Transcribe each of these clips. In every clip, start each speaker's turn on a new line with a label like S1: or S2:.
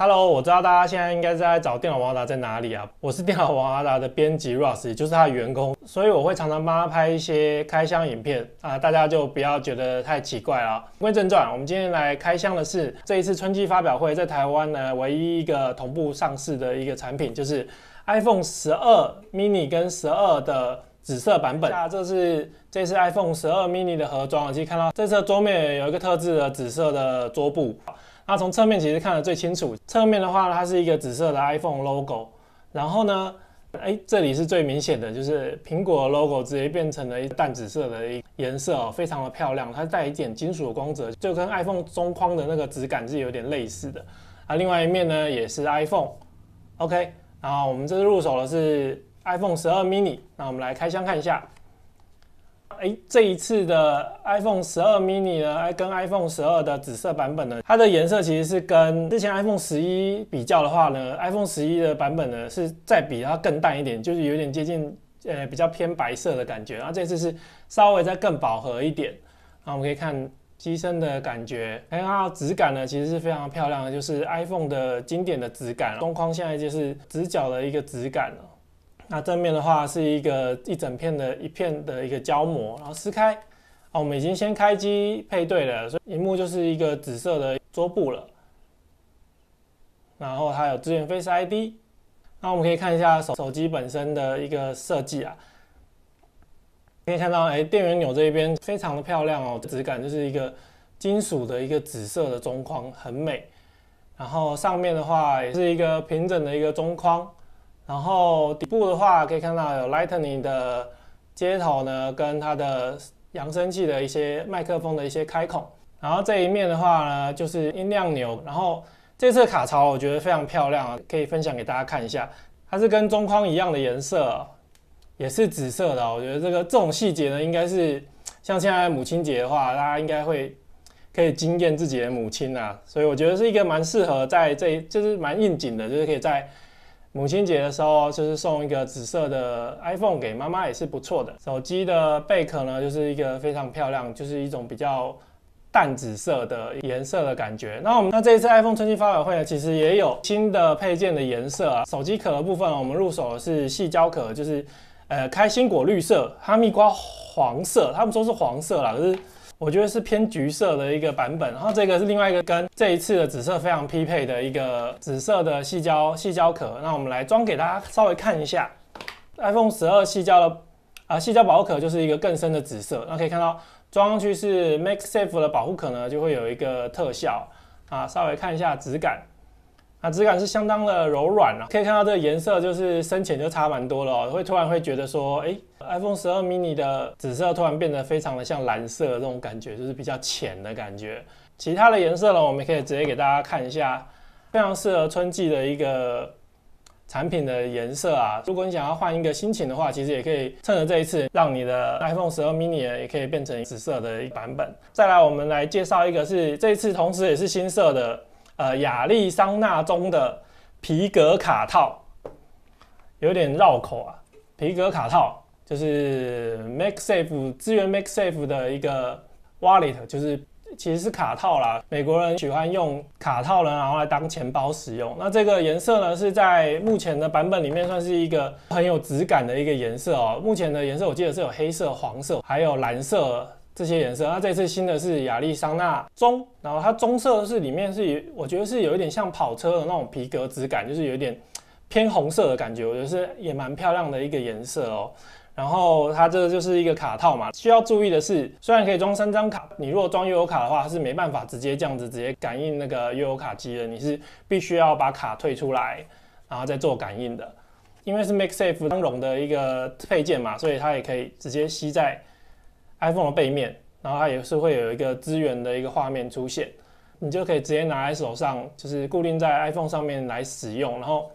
S1: Hello，我知道大家现在应该在找电脑王阿达在哪里啊？我是电脑王阿达的编辑 Russ，也就是他的员工，所以我会常常帮他拍一些开箱影片啊，大家就不要觉得太奇怪了。言归正传，我们今天来开箱的是这一次春季发表会在台湾呢唯一一个同步上市的一个产品，就是 iPhone 十二 mini 跟十二的紫色版本。那这是这次 iPhone 十二 mini 的盒装，可以看到这次桌面有一个特制的紫色的桌布。那从侧面其实看得最清楚，侧面的话它是一个紫色的 iPhone logo，然后呢，哎，这里是最明显的，就是苹果 logo 直接变成了一淡紫色的一颜色哦，非常的漂亮，它带一点金属的光泽，就跟 iPhone 中框的那个质感是有点类似的。啊，另外一面呢也是 iPhone，OK，然后我们这次入手的是 iPhone 十二 mini，那我们来开箱看一下。哎，这一次的 iPhone 十二 mini 呢，跟 iPhone 十二的紫色版本呢，它的颜色其实是跟之前 iPhone 十一比较的话呢，iPhone 十一的版本呢是再比它更淡一点，就是有点接近呃比较偏白色的感觉。然后这次是稍微再更饱和一点。然后我们可以看机身的感觉，看它的质感呢其实是非常漂亮的，就是 iPhone 的经典的质感。中框现在就是直角的一个质感了。那正面的话是一个一整片的一片的一个胶膜，然后撕开，哦，我们已经先开机配对了，所以荧幕就是一个紫色的桌布了。然后它有支援 Face ID，那我们可以看一下手手机本身的一个设计啊，可以看到，哎，电源钮这一边非常的漂亮哦，质感就是一个金属的一个紫色的中框，很美。然后上面的话也是一个平整的一个中框。然后底部的话，可以看到有 Lightning 的接头呢，跟它的扬声器的一些麦克风的一些开孔。然后这一面的话呢，就是音量钮。然后这次卡槽我觉得非常漂亮啊，可以分享给大家看一下。它是跟中框一样的颜色，也是紫色的。我觉得这个这种细节呢，应该是像现在母亲节的话，大家应该会可以惊艳自己的母亲啊。所以我觉得是一个蛮适合在这，就是蛮应景的，就是可以在。母亲节的时候，就是送一个紫色的 iPhone 给妈妈也是不错的。手机的背壳呢，就是一个非常漂亮，就是一种比较淡紫色的颜色的感觉。那我们那这一次 iPhone 春季发表会呢，其实也有新的配件的颜色啊。手机壳的部分，我们入手的是细胶壳，就是呃开心果绿色、哈密瓜黄色，他们说是黄色啦，可是。我觉得是偏橘色的一个版本，然后这个是另外一个跟这一次的紫色非常匹配的一个紫色的细胶细胶壳。那我们来装给大家稍微看一下，iPhone 十二细胶的啊细胶保护壳就是一个更深的紫色。那可以看到装上去是 Make Safe 的保护壳呢，就会有一个特效啊，稍微看一下质感。啊，质感是相当的柔软啊，可以看到这个颜色就是深浅就差蛮多了哦，会突然会觉得说，哎，iPhone 十二 mini 的紫色突然变得非常的像蓝色这种感觉，就是比较浅的感觉。其他的颜色呢，我们可以直接给大家看一下，非常适合春季的一个产品的颜色啊。如果你想要换一个心情的话，其实也可以趁着这一次，让你的 iPhone 十二 mini 也可以变成紫色的一版本。再来，我们来介绍一个是这一次同时也是新色的。呃，亚利桑那中的皮革卡套有点绕口啊。皮革卡套就是 MakeSafe 资源 MakeSafe 的一个 Wallet，就是其实是卡套啦。美国人喜欢用卡套呢，然后来当钱包使用。那这个颜色呢，是在目前的版本里面算是一个很有质感的一个颜色哦。目前的颜色我记得是有黑色、黄色，还有蓝色。这些颜色，那这次新的是亚利桑那棕，然后它棕色是里面是，我觉得是有一点像跑车的那种皮革质感，就是有一点偏红色的感觉，我觉得是也蛮漂亮的一个颜色哦。然后它这个就是一个卡套嘛，需要注意的是，虽然可以装三张卡，你如果装悠游卡的话，它是没办法直接这样子直接感应那个悠游卡机的，你是必须要把卡退出来，然后再做感应的。因为是 MakeSafe 相容的一个配件嘛，所以它也可以直接吸在。iPhone 的背面，然后它也是会有一个资源的一个画面出现，你就可以直接拿在手上，就是固定在 iPhone 上面来使用，然后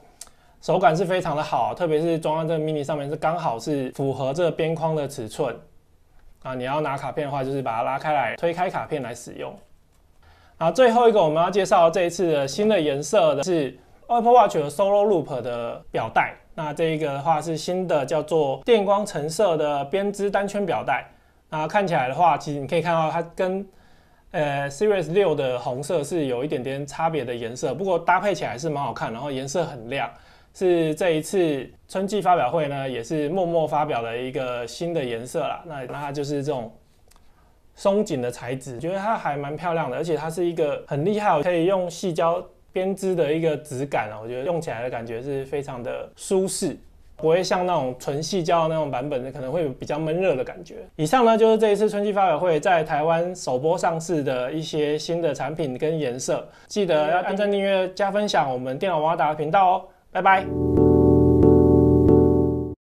S1: 手感是非常的好，特别是装在这个 mini 上面是刚好是符合这个边框的尺寸啊。你要拿卡片的话，就是把它拉开来推开卡片来使用。啊，最后一个我们要介绍这一次的新的颜色的是 Apple Watch 的 Solo Loop 的表带，那这一个的话是新的叫做电光橙色的编织单圈表带。啊，看起来的话，其实你可以看到它跟呃，Series 六的红色是有一点点差别的颜色，不过搭配起来是蛮好看，然后颜色很亮，是这一次春季发表会呢也是默默发表了一个新的颜色啦。那那它就是这种松紧的材质，觉得它还蛮漂亮的，而且它是一个很厉害，可以用细胶编织的一个质感啊，我觉得用起来的感觉是非常的舒适。不会像那种纯细胶那种版本的，可能会比较闷热的感觉。以上呢就是这一次春季发表会在台湾首播上市的一些新的产品跟颜色。记得要按赞、订阅、加分享我们电脑瓦达的频道哦。拜拜。